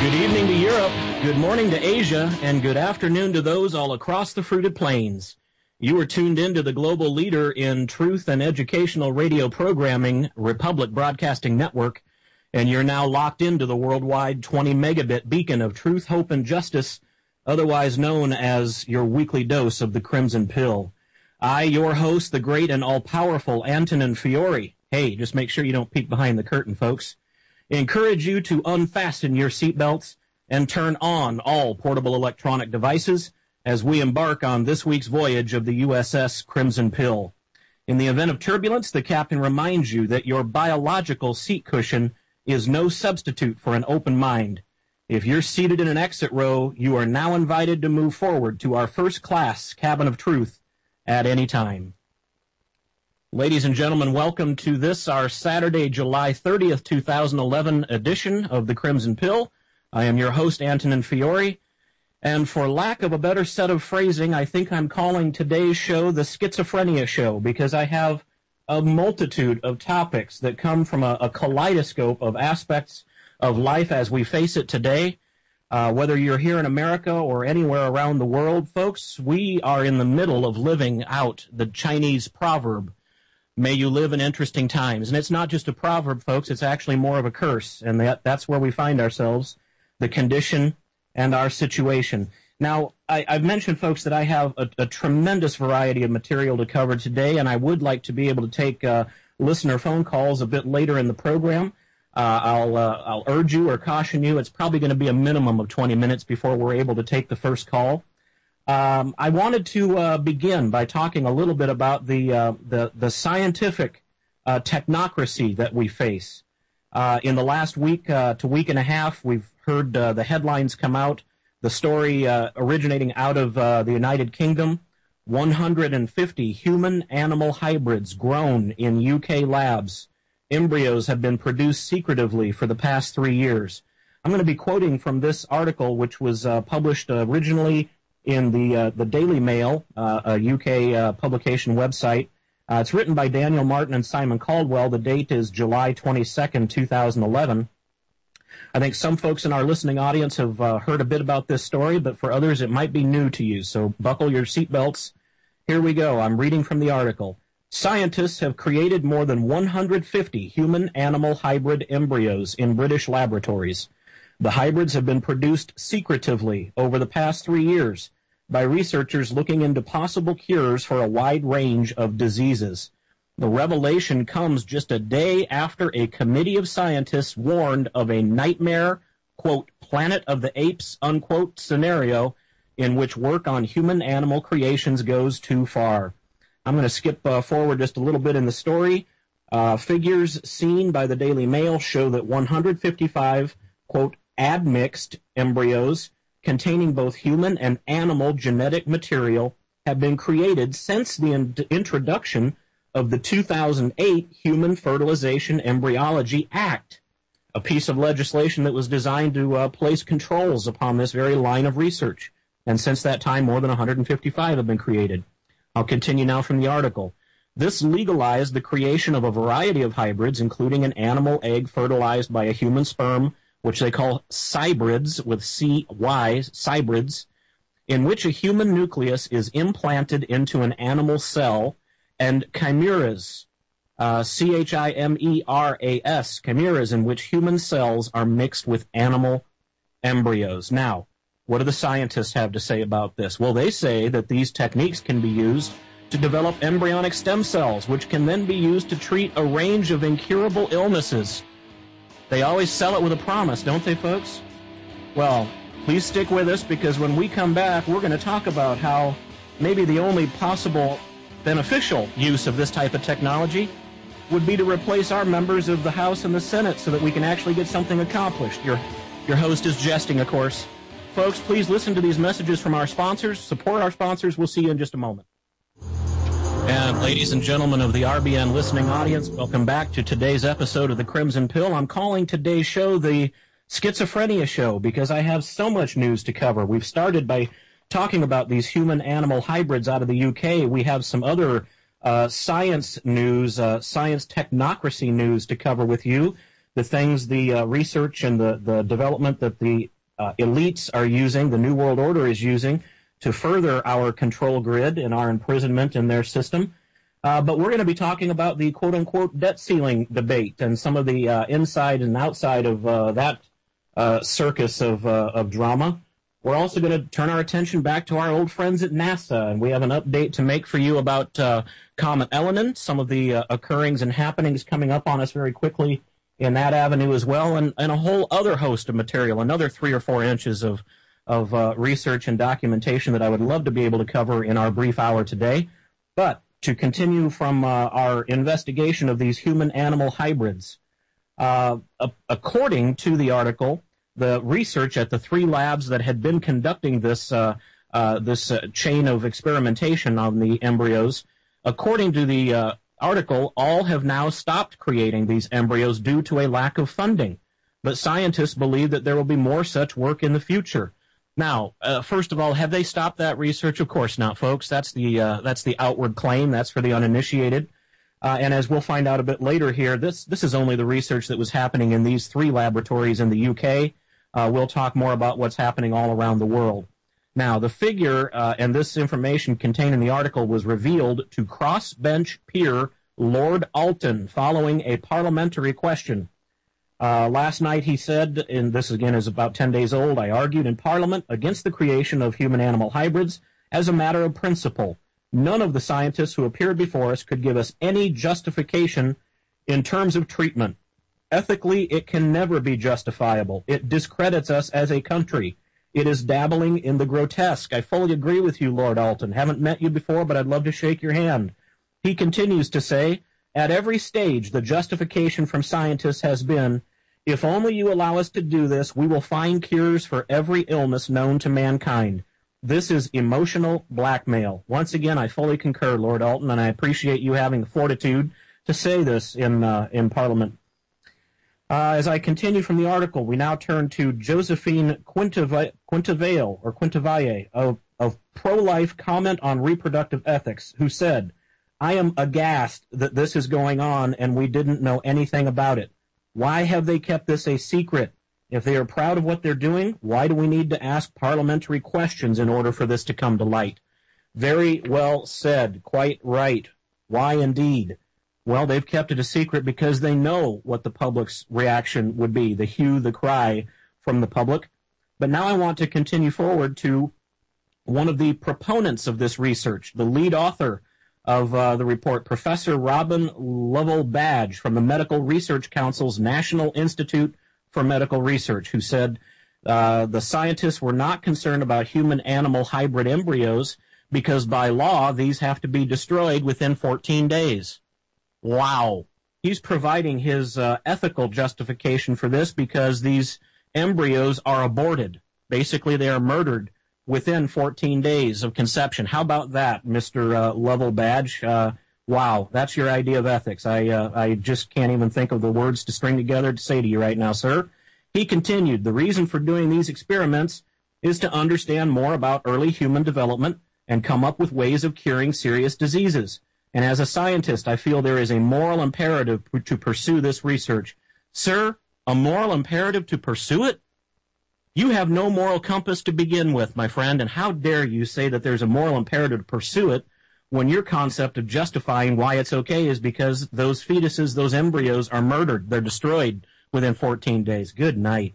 Good evening to Europe, good morning to Asia, and good afternoon to those all across the fruited plains. You are tuned in to the global leader in truth and educational radio programming, Republic Broadcasting Network, and you're now locked into the worldwide 20 megabit beacon of truth, hope, and justice, otherwise known as your weekly dose of the Crimson Pill. I, your host, the great and all powerful Antonin Feori. Hey, just make sure you don't peek behind the curtain, folks. Encourage you to unfasten your seatbelts and turn on all portable electronic devices as we embark on this week's voyage of the USS Crimson Pill. In the event of turbulence, the captain reminds you that your biological seat cushion is no substitute for an open mind. If you're seated in an exit row, you are now invited to move forward to our first class cabin of truth at any time. Ladies and gentlemen, welcome to this, our Saturday, July 30th, 2011 edition of The Crimson Pill. I am your host, Antonin Feori. And for lack of a better set of phrasing, I think I'm calling today's show the Schizophrenia Show because I have a multitude of topics that come from a, a kaleidoscope of aspects of life as we face it today. Uh, whether you're here in America or anywhere around the world, folks, we are in the middle of living out the Chinese proverb, may you live in interesting times. And it's not just a proverb, folks, it's actually more of a curse. And that, that's where we find ourselves, the condition and our situation. Now, I, have mentioned, folks, that I have a, a, tremendous variety of material to cover today, and I would like to be able to take uh, listener phone calls a bit later in the program. Uh, I'll, uh, I'll urge you or caution you, it's probably going to be a minimum of 20 minutes before we're able to take the first call. Um, I wanted to uh, begin by talking a little bit about the, uh, the, the, scientific uh, technocracy that we face. in the last week to week and a half, we've heard the headlines come out the story uh, originating out of uh, the United Kingdom 150 human animal hybrids grown in UK labs. Embryos have been produced secretively for the past three years. I'm going to be quoting from this article, which was uh, published originally in the uh, the Daily Mail, uh, a UK uh, publication website. it's written by Daniel Martin and Simon Caldwell. The date is July 22nd, 2011. I think some folks in our listening audience have uh, heard a bit about this story, but for others it might be new to you. So buckle your seatbelts. Here we go. I'm reading from the article. Scientists have created more than 150 human animal hybrid embryos in British laboratories. The hybrids have been produced secretively over the past three years by researchers looking into possible cures for a wide range of diseases. The revelation comes just a day after a committee of scientists warned of a nightmare, quote, planet of the apes, unquote, scenario in which work on human animal creations goes too far. I'm going to skip uh, forward just a little bit in the story. Uh, figures seen by the Daily Mail show that 155, quote, admixed embryos containing both human and animal genetic material have been created since the in- introduction of the 2008 Human Fertilization Embryology Act, a piece of legislation that was designed to uh, place controls upon this very line of research. And since that time, more than 155 have been created. I'll continue now from the article. This legalized the creation of a variety of hybrids, including an animal egg fertilized by a human sperm, which they call cybrids with C-Y, cybrids, in which a human nucleus is implanted into an animal cell and chimeras, uh, C H I M E R A S, chimeras in which human cells are mixed with animal embryos. Now, what do the scientists have to say about this? Well, they say that these techniques can be used to develop embryonic stem cells, which can then be used to treat a range of incurable illnesses. They always sell it with a promise, don't they, folks? Well, please stick with us because when we come back, we're going to talk about how maybe the only possible beneficial use of this type of technology would be to replace our members of the House and the Senate so that we can actually get something accomplished. Your, your host is jesting, of course. Folks, please listen to these messages from our sponsors. Support our sponsors. We'll see you in just a moment. And ladies and gentlemen of the RBN listening audience, welcome back to today's episode of the Crimson Pill. I'm calling today's show the Schizophrenia Show because I have so much news to cover. We've started by talking about these human animal hybrids out of the UK, we have some other uh, science news, uh, science technocracy news to cover with you. the things, the uh, research and the, the development that the uh, elites are using, the New World Order is using to further our control grid and our imprisonment in their system. Uh, but we're going to be talking about the quote unquote debt ceiling debate and some of the uh, inside and outside of uh, that uh, circus of, uh, of drama. We're also going to turn our attention back to our old friends at NASA, and we have an update to make for you about uh, Comet Elenin, some of the occurrings and happenings coming up on us very quickly in that avenue as well, and, and a whole other host of material, another three or four inches of of uh, research and documentation that I would love to be able to cover in our brief hour today. But to continue from uh, our investigation of these human animal hybrids, uh, according to the article, the research at the three labs that had been conducting this uh, uh, this uh, chain of experimentation on the embryos, according to the article, all have now stopped creating these embryos due to a lack of funding. But scientists believe that there will be more such work in the future. Now, uh, first of all, have they stopped that research? Of course not, folks. That's the uh, that's the outward claim. That's for the uninitiated. Uh, and as we'll find out a bit later here, this this is only the research that was happening in these three laboratories in the UK. Uh, we'll talk more about what's happening all around the world. Now, the figure uh, and this information contained in the article was revealed to crossbench peer Lord Alton following a parliamentary question. Uh, last night he said, and this again is about 10 days old, I argued in Parliament against the creation of human animal hybrids as a matter of principle. None of the scientists who appeared before us could give us any justification in terms of treatment. Ethically, it can never be justifiable. It discredits us as a country. It is dabbling in the grotesque. I fully agree with you, Lord Alton. Haven't met you before, but I'd love to shake your hand. He continues to say, at every stage, the justification from scientists has been if only you allow us to do this, we will find cures for every illness known to mankind. This is emotional blackmail. Once again, I fully concur, Lord Alton, and I appreciate you having the fortitude to say this in, uh, in Parliament. Uh, as I continue from the article, we now turn to Josephine Quintavalle, or Quintavalle, of, of pro-life comment on reproductive ethics, who said, I am aghast that this is going on and we didn't know anything about it. Why have they kept this a secret? If they are proud of what they're doing, why do we need to ask parliamentary questions in order for this to come to light? Very well said. Quite right. Why indeed? Well, they've kept it a secret because they know what the public's reaction would be, the hue, the cry from the public. But now I want to continue forward to one of the proponents of this research, the lead author of uh, the report, Professor Robin Lovell Badge from the Medical Research Council's National Institute for Medical Research, who said uh, the scientists were not concerned about human animal hybrid embryos because by law these have to be destroyed within 14 days. Wow. He's providing his uh, ethical justification for this because these embryos are aborted. Basically, they are murdered within 14 days of conception. How about that, Mr. Uh, Badge? Uh, wow, that's your idea of ethics. I, uh, I just can't even think of the words to string together to say to you right now, sir. He continued, the reason for doing these experiments is to understand more about early human development and come up with ways of curing serious diseases. And as a scientist, I feel there is a moral imperative to pursue this research. Sir, a moral imperative to pursue it? You have no moral compass to begin with, my friend, and how dare you say that there's a moral imperative to pursue it when your concept of justifying why it's okay is because those fetuses, those embryos are murdered. They're destroyed within 14 days. Good night.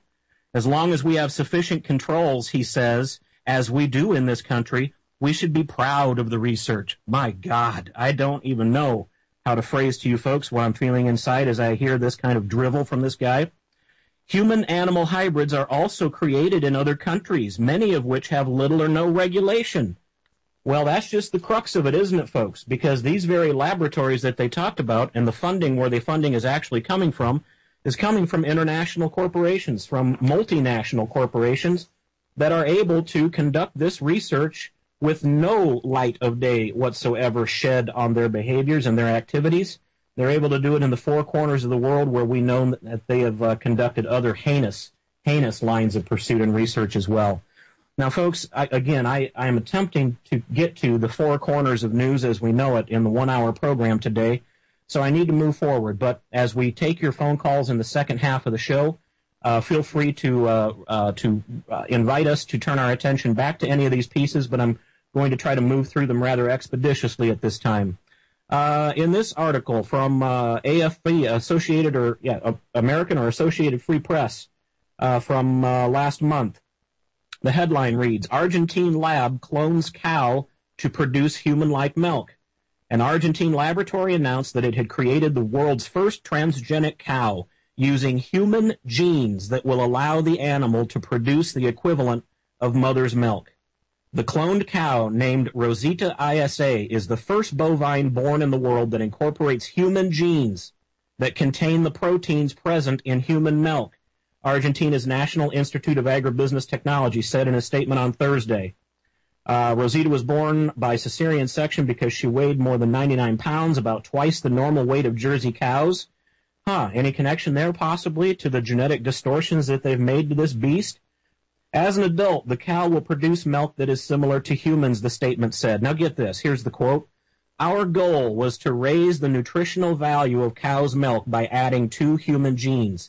As long as we have sufficient controls, he says, as we do in this country, we should be proud of the research. My God, I don't even know how to phrase to you folks what I'm feeling inside as I hear this kind of drivel from this guy. Human animal hybrids are also created in other countries, many of which have little or no regulation. Well, that's just the crux of it, isn't it, folks? Because these very laboratories that they talked about and the funding, where the funding is actually coming from, is coming from international corporations, from multinational corporations that are able to conduct this research with no light of day whatsoever shed on their behaviors and their activities. They're able to do it in the four corners of the world where we know that they have uh, conducted other heinous, heinous lines of pursuit and research as well. Now, folks, I, again, I, I am attempting to get to the four corners of news as we know it in the one hour program today. So I need to move forward. But as we take your phone calls in the second half of the show, uh, feel free to uh, uh, to uh, invite us to turn our attention back to any of these pieces. But I'm going to try to move through them rather expeditiously at this time. Uh, in this article from uh, AFP, Associated or yeah, American or Associated Free Press, from last month, the headline reads: Argentine lab clones cow to produce human-like milk. An Argentine laboratory announced that it had created the world's first transgenic cow using human genes that will allow the animal to produce the equivalent of mother's milk. The cloned cow, named Rosita ISA, is the first bovine born in the world that incorporates human genes that contain the proteins present in human milk, Argentina's National Institute of Agribusiness Technology said in a statement on Thursday. Uh, Rosita was born by cesarean section because she weighed more than 99 pounds, about twice the normal weight of Jersey cows. Huh, any connection there possibly to the genetic distortions that they've made to this beast? As an adult, the cow will produce milk that is similar to humans, the statement said. Now get this, here's the quote. Our goal was to raise the nutritional value of cow's milk by adding two human genes.